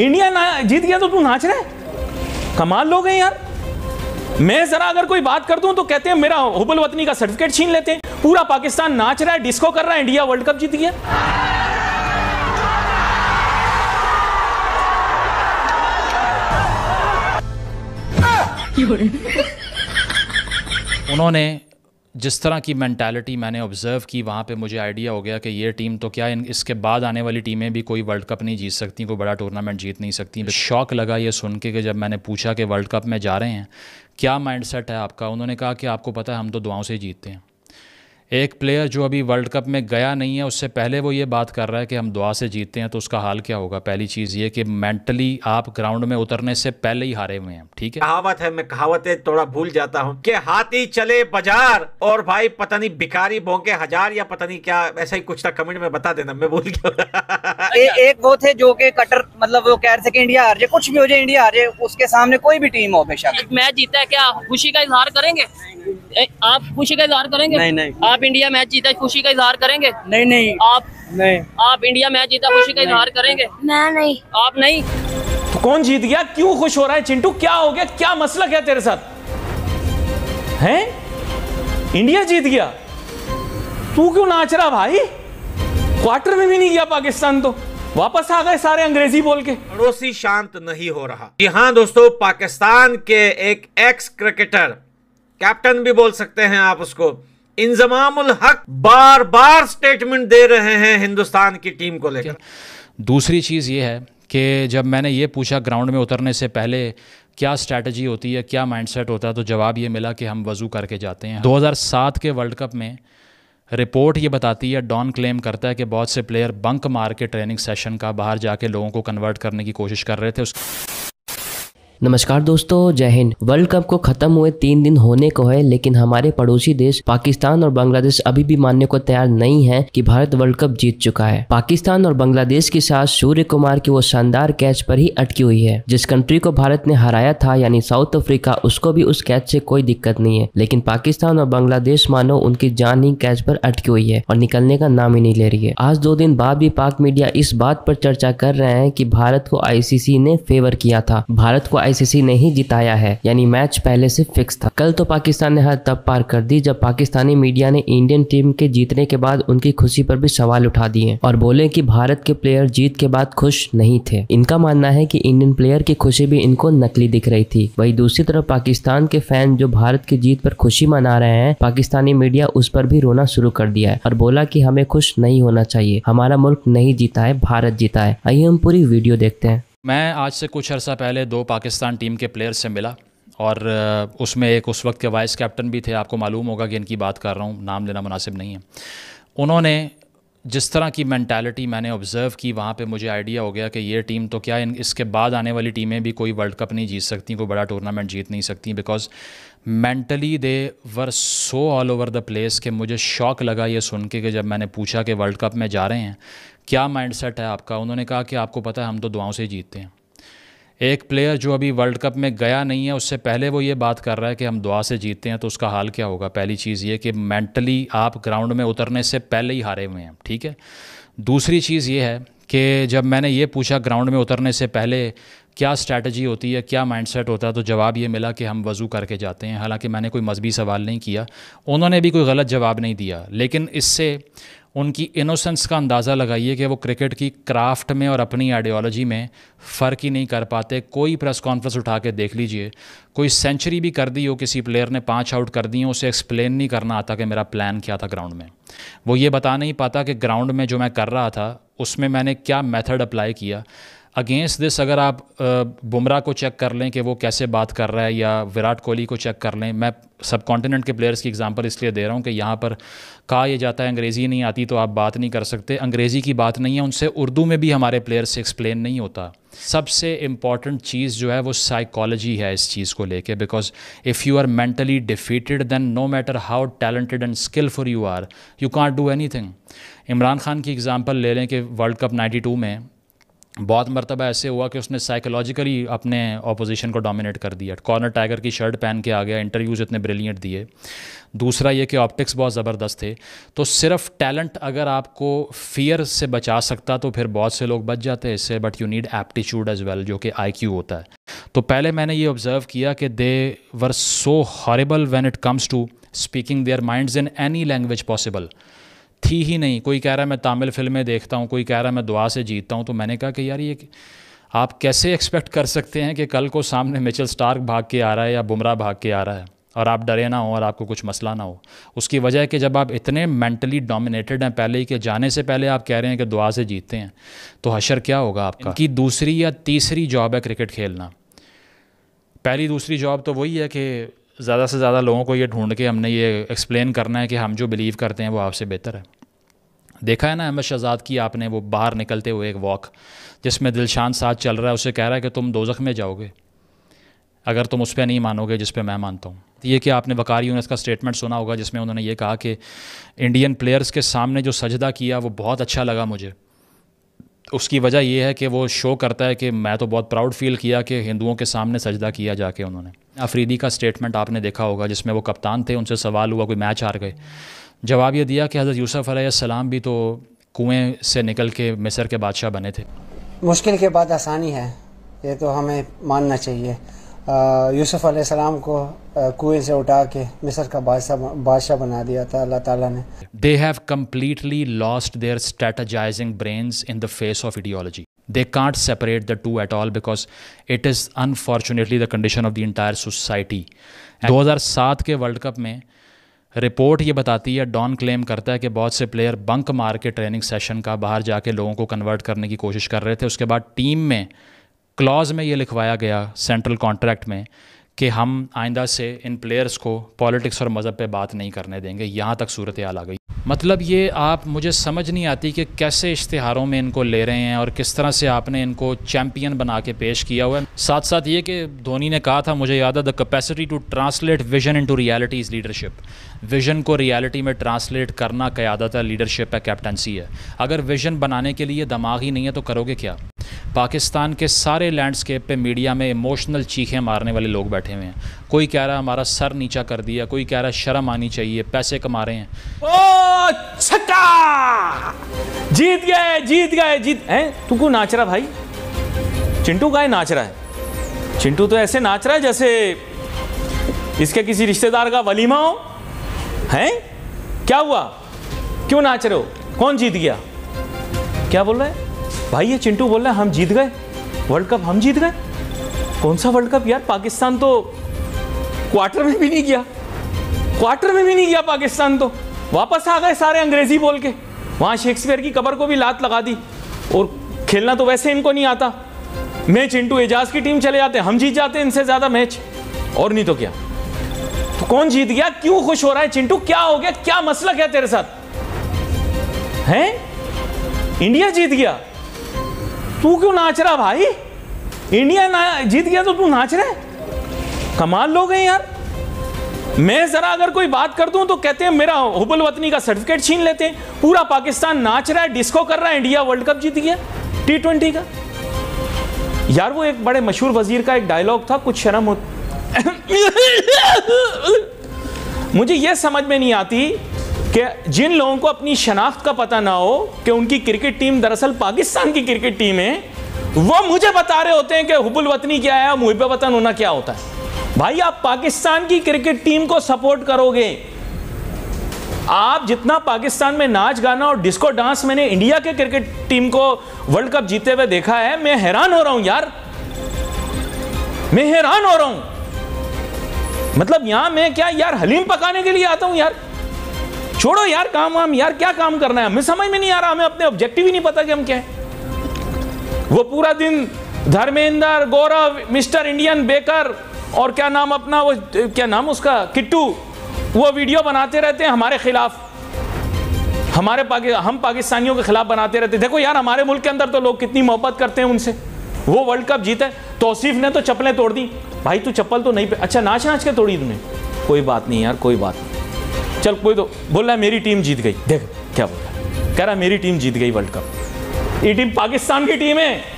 India ना जीत गया तो तू नाच रहे कमाल लोग हैं यार। मैं जरा अगर कोई बात कर दूँ तो कहते हैं मेरा हुबल वतनी का सर्टिफिकेट छीन लेते हैं। पूरा पाकिस्तान नाच रहा है डिस्को कर रहा है इंडिया वर्ल्ड कप जीत गया। उन्होंने जिस तरह की मैंटेलिटी मैंने ऑब्ज़र्व की, वहाँ पे मुझे आइडिया हो गया कि ये टीम तो क्या इन, इसके बाद आने वाली टीमें भी कोई वर्ल्ड कप नहीं जीत सकती, कोई बड़ा टूर्नामेंट जीत नहीं सकती। शौक लगा ये सुन के कि जब मैंने पूछा कि वर्ल्ड कप में जा रहे हैं, क्या माइंडसेट है आपका? उन्होंने कहा कि आपको पता है हम तो दुआओं से जीतते हैं। एक प्लेयर जो अभी वर्ल्ड कप में गया नहीं है उससे पहले वो ये बात कर रहा है कि हम दुआ से जीतते हैं तो उसका हाल क्या होगा? पहली चीज़ ये कि मेंटली आप ग्राउंड में उतरने से पहले ही हारे हुए हैं ठीक है? कहावत है मैं कहावतें थोड़ा भूल जाता हूँ कि हाथी चले बाज़ार और भाई पता नहीं भिखारी भोंके हज़ार या पता नहीं क्या ऐसा ही कुछ था कमेंट में बता देना मैं भूल गया ए, एक वो थे जो कि कटर मतलब वो कह रहे थे कि इंडिया हार जाए कुछ भी हो जाए इंडिया हार जाए उसके सामने कोई भी टीम हो बेशक। मैच जीता है क्या खुशी का इजहार करेंगे? ए, आप खुशी का इजहार करेंगे? नहीं, नहीं। आप इंडिया मैच जीता खुशी का इजहार करेंगे? नहीं नहीं। आप नहीं। आप इंडिया मैच जीता खुशी का इजहार करेंगे? मैं नहीं। आप नहीं? तो कौन जीत गया? क्यों खुश हो रहा है चिंटू? क्या हो गया? क्या मसला क्या तेरे साथ? हैं? इंडिया जीत गया। तू क्यों नाच रहा भाई? क्वार्टर में भी नहीं गया पाकिस्तान तो। वापस आ गए सारे अंग्रेज़ी बोल के। पड़ोसी शांत नहीं हो रहा। जी हाँ दोस्तों पाकिस्तान के एक एक्स क्रिकेटर कैप्टन भी बोल सकते हैं आप उसको। इंजमामुल हक बार बार स्टेटमेंट दे रहे हैं हिंदुस्तान की टीम को लेकर। दूसरी चीज़ ये है कि जब मैंने ये पूछा ग्राउंड में उतरने से पहले, क्या स्ट्रैटेजी होती है, क्या माइंडसेट होता है तो जवाब ये मिला कि हम वज़ू करके जाते हैं। 2007 के वर्ल्ड कप में रिपोर्ट ये बताती है डॉन क्लेम करता है कि बहुत से प्लेयर बंक मार के ट्रेनिंग सेशन का बाहर जाके लोगों को कन्वर्ट करने की कोशिश कर रहे थे। उस नमस्कार दोस्तों, जय हिंद। वर्ल्ड कप को खत्म हुए तीन दिन होने को है, लेकिन हमारे पड़ोसी देश पाकिस्तान और बांग्लादेश अभी भी मानने को तैयार नहीं है कि भारत वर्ल्ड कप जीत चुका है। पाकिस्तान और बांग्लादेश के साथ सूर्य कुमार की वो शानदार कैच पर ही अटकी हुई है, जिस कंट्री को भारत ने हराया था, यानी साउथ अफ्रीका, उसको भी उस कैच से कोई दिक्कत नहीं है। लेकिन पाकिस्तान और बांग्लादेश मानो उनकी जान ही कैच पर अटकी हुई है और निकलने का नाम ही नहीं ले रही है। आज दो दिन बाद भी पाक मीडिया इस बात पर चर्चा कर रहे हैं कि भारत को आईसीसी ने फेवर किया था। भारत को आईसीसी ने ही जिताया है। यानी मैच पहले से फिक्स था। कल तो पाकिस्तान ने हद तब पार कर दी, जब पाकिस्तानी मीडिया ने इंडियन टीम के जीतने के बाद उनकी खुशी पर भी सवाल उठा दिए और बोले कि भारत के प्लेयर जीत के बाद खुश नहीं थे। इनका मानना है कि इंडियन प्लेयर की खुशी भी इनको नकली दिख रही थी। वही दूसरी तरफ़ पाकिस्तान के फ़ैन जो भारत की जीत पर खुशी मना रहे हैं, पाकिस्तानी मीडिया उस पर भी रोना शुरू कर दिया है और बोला कि हमें खुश नहीं होना चाहिए। हमारा मुल्क नहीं जीता है, भारत जीता है। आइए हम पूरी वीडियो देखते हैं। मैं आज से कुछ अर्सा पहले दो पाकिस्तान टीम के प्लेयर्स से मिला और उसमें एक उस वक्त के वाइस कैप्टन भी थे, आपको मालूम होगा कि इनकी बात कर रहा हूँ, नाम लेना मुनासिब नहीं है। उन्होंने जिस तरह की मैंटालिटी मैंने ऑब्ज़र्व की, वहाँ पे मुझे आइडिया हो गया कि ये टीम तो क्या इन, इसके बाद आने वाली टीमें भी कोई वर्ल्ड कप नहीं जीत सकती, कोई बड़ा टूर्नामेंट जीत नहीं सकती because mentally they were so all over the place कि मुझे शौक लगा ये सुन के कि जब मैंने पूछा कि वर्ल्ड कप में जा रहे हैं क्या माइंडसेट है आपका? उन्होंने कहा कि आपको पता है, हम तो दुआओं से ही जीतते हैं। एक प्लेयर जो अभी वर्ल्ड कप में गया नहीं है, उससे पहले वो ये बात कर रहा है कि हम दुआ से जीतते हैं तो उसका हाल क्या होगा? पहली चीज़ ये कि मेंटली आप ग्राउंड में उतरने से पहले ही हारे हुए हैं, ठीक है? दूसरी चीज़ ये है कि जब मैंने ये पूछा ग्राउंड में उतरने से पहले क्या स्ट्रैटेजी होती है, क्या माइंडसेट होता है तो जवाब ये मिला कि हम वज़ू करके जाते हैं। हालाँकि मैंने कोई मजहबी सवाल नहीं किया, उन्होंने भी कोई गलत जवाब नहीं दिया, लेकिन इससे उनकी इनोसेंस का अंदाज़ा लगाइए कि वो क्रिकेट की क्राफ्ट में और अपनी आइडियोलॉजी में फ़र्क ही नहीं कर पाते। कोई प्रेस कॉन्फ्रेंस उठा के देख लीजिए, कोई सेंचुरी भी कर दी हो किसी प्लेयर ने, पाँच आउट कर दी हो, उसे एक्सप्लेन नहीं करना आता कि मेरा प्लान क्या था ग्राउंड में। वो ये बता नहीं पाता कि ग्राउंड में जो मैं कर रहा था, उसमें मैंने क्या मेथड अप्लाई किया। अगेंस्ट दिस अगर आप बुमराह को चेक कर लें कि वो कैसे बात कर रहा है या विराट कोहली को चेक कर लें, मैं सब कॉन्टिनेंट के प्लेयर्स की एग्जांपल इसलिए दे रहा हूँ कि यहाँ पर कहा यह जाता है, अंग्रेज़ी नहीं आती तो आप बात नहीं कर सकते। अंग्रेज़ी की बात नहीं है, उनसे उर्दू में भी हमारे प्लेयर्स से एक्सप्लेन नहीं होता। सबसे इंपॉर्टेंट चीज़ जो है वो साइकोलॉजी है इस चीज़ को लेके because if you are mentally defeated then no matter how talented and skillful you are you can't do any Imran Khan की एग्ज़ाम्पल ले लें कि वर्ल्ड कप 92 में बहुत मरतबा ऐसे हुआ कि उसने साइकोलॉजिकली अपने ऑपोजिशन को डोमिनेट कर दिया। कॉर्नर टाइगर की शर्ट पहन के आ गया इंटरव्यूज़ इतने ब्रिलियंट दिए। दूसरा ये कि ऑप्टिक्स बहुत ज़बरदस्त थे। तो सिर्फ़ टैलेंट अगर आपको फियर से बचा सकता तो फिर बहुत से लोग बच जाते इससे but you need aptitude as well जो कि IQ होता है। तो पहले मैंने ये ऑब्ज़र्व किया कि they were so horrible when it comes to speaking their minds in any language possible थी ही नहीं। कोई कह रहा है, मैं तामिल फ़िल्में देखता हूँ, कोई कह रहा है, मैं दुआ से जीतता हूँ तो मैंने कहा कि, यार, ये आप कैसे एक्सपेक्ट कर सकते हैं कि कल को सामने मिचल स्टार्क भाग के आ रहा है या बुमराह भाग के आ रहा है? और आप डरे ना हो और आपको कुछ मसला ना हो। उसकी वजह है कि जब आप इतने मेंटली डोमिनेटेड हैं पहले ही कि जाने से पहले आप कह रहे हैं कि दुआ से जीतते हैं तो हशर क्या होगा आपका? कि दूसरी या तीसरी जॉब है क्रिकेट खेलना। पहली दूसरी जॉब तो वही है कि ज़्यादा से ज़्यादा लोगों को ये ढूंढ के हमने ये एक्सप्लेन करना है कि हम जो बिलीव करते हैं वो आपसे बेहतर है। देखा है ना अहमद शहजाद की आपने वो बाहर निकलते हुए एक वॉक जिसमें दिलशान साथ चल रहा है, उसे कह रहा है कि तुम दो में जाओगे, अगर तुम उस पर नहीं मानोगे जिस पर मैं मानता हूँ। तो ये कि आपने वकार यूनस का स्टेटमेंट सुना होगा, जिसमें उन्होंने ये कहा कि इंडियन प्लेयर्स के सामने जो सजदा किया, वो बहुत अच्छा लगा मुझे। उसकी वजह यह है कि वो शो करता है कि मैं तो बहुत प्राउड फील किया कि हिंदुओं के सामने सजदा किया जाके उन्होंने। अफरीदी का स्टेटमेंट आपने देखा होगा, जिसमें वो कप्तान थे, उनसे सवाल हुआ, कोई मैच हार गए। जवाब ये दिया कि हज़रत यूसुफ़ सलाम भी तो कुएँ से निकल के मिस्र के बादशाह बने थे। मुश्किल के बाद आसानी है, ये तो हमें मानना चाहिए। यूसुफ सलाम को कुएँ से उठा के मिस्र का बादशाह बादशाह बना दिया था अल्लाह ताला ने। They have completely lost their strategizing brains in the face of ideology they can't separate the two at all because it is unfortunately the condition of the entire society 2007 के वर्ल्ड कप में report ये बताती है don claim करता है कि बहुत से प्लेयर बंक मार के ट्रेनिंग सेशन का बाहर जाके लोगों को कन्वर्ट करने की कोशिश कर रहे थे। उसके बाद टीम में क्लॉज में ये लिखवाया गया सेंट्रल कॉन्ट्रैक्ट में कि हम आइंदा से इन प्लेयर्स को पॉलिटिक्स और मज़हब पे बात नहीं करने देंगे, यहाँ तक सूरत हाल आ गई। मतलब ये आप, मुझे समझ नहीं आती कि कैसे इश्तहारों में इनको ले रहे हैं और किस तरह से आपने इनको चैम्पियन बना के पेश किया हुआ है। साथ साथ ये कि धोनी ने कहा था, मुझे याद है the capacity to translate vision into reality is leadership vision को रियलिटी में ट्रांसलेट करना क़्यादत है लीडरशिप है कैप्टनसी है। अगर विजन बनाने के लिए दिमाग ही नहीं है तो करोगे क्या? पाकिस्तान के सारे लैंडस्केप पे मीडिया में इमोशनल चीखें मारने वाले लोग बैठे हुए हैं। कोई कह रहा हमारा सर नीचा कर दिया, कोई कह रहा शर्म आनी चाहिए, पैसे कमा रहे हैं। ओ, छक्का! जीत गए जीत गए, जीत हैं? तू क्यों नाच रहा भाई? चिंटू का नाच रहा है। चिंटू तो ऐसे नाच रहा है जैसे इसके किसी रिश्तेदार का वलीमा हो। हैं? क्या हुआ? क्यों नाच रहे हो? कौन जीत गया? क्या बोल रहा है? भाई, ये चिंटू बोल रहा है, हम जीत गए। वर्ल्ड कप हम जीत गए। कौन सा वर्ल्ड कप यार? पाकिस्तान तो क्वार्टर में भी नहीं गया। क्वार्टर में भी नहीं गया पाकिस्तान तो। वापस आ गए सारे अंग्रेज़ी बोल के। वहाँ शेक्सपियर की कबर को भी लात लगा दी। और खेलना तो वैसे इनको नहीं आता। मैं, चिंटू, एजाज की टीम चले जाते हम जीत जाते इनसे ज़्यादा मैच और नहीं तो क्या? तो कौन जीत गया? क्यों खुश हो रहा है चिंटू? क्या हो गया? क्या मसला क्या तेरे साथ? है? इंडिया जीत गया। तू क्यों नाच रहा भाई? इंडिया ना जीत गया तो तू नाच रहा कमाल लोग हैं यार। मैं जरा अगर कोई बात कर दूँ तो कहते हैं मेरा हुबल वतनी का सर्टिफिकेट छीन लेते हैं। पूरा पाकिस्तान नाच रहा है डिस्को कर रहा है, इंडिया वर्ल्ड कप जीत गया टी ट्वेंटी का। यार वो एक बड़े मशहूर वज़ीर का एक डायलॉग था, कुछ शर्म हो मुझे यह समझ में नहीं आती कि जिन लोगों को अपनी शनाख्त का पता ना हो कि उनकी क्रिकेट टीम दरअसल पाकिस्तान की क्रिकेट टीम है, वो मुझे बता रहे होते हैं कि हुबुल वतनी क्या है, मुहिब वतन होना क्या होता है। भाई, आप पाकिस्तान की क्रिकेट टीम को सपोर्ट करोगे। आप जितना पाकिस्तान में नाच गाना और डिस्को डांस मैंने इंडिया के क्रिकेट टीम को वर्ल्ड कप जीते हुए देखा है, मैं हैरान हो रहा हूँ यार। मैं हैरान हो रहा हूँ। मतलब यहाँ मैं क्या यार हलीम पकाने के लिए आता हूँ यार? छोड़ो यार काम वाम, यार क्या काम करना है? हमें समझ में नहीं आ रहा, हमें अपने ऑब्जेक्टिव ही नहीं पता कि हम क्या है। वो पूरा दिन Dharmendra, Gaurav, mister Indian baker और क्या नाम अपना वो, क्या नाम उसका, किट्टू, वो वीडियो बनाते रहते हैं हमारे खिलाफ। हमारे पाकि, हम पाकिस्तानियों के खिलाफ बनाते रहते देखो यार, हमारे मुल्क के अंदर तो लोग कितनी मोहब्बत करते हैं उनसे। वो वर्ल्ड कप जीते तोसीफ ने तो चप्पलें तोड़ दी। भाई तू चप्पल तो नहीं पे अच्छा नाच नाच के तोड़ी तुमने कोई बात नहीं यार, कोई बात नहीं। चल, कोई तो बोल रहा है मेरी टीम जीत गई। देख, क्या बोल रहा है? कह रहा है मेरी टीम जीत गई वर्ल्ड कप। ये टीम पाकिस्तान की टीम है।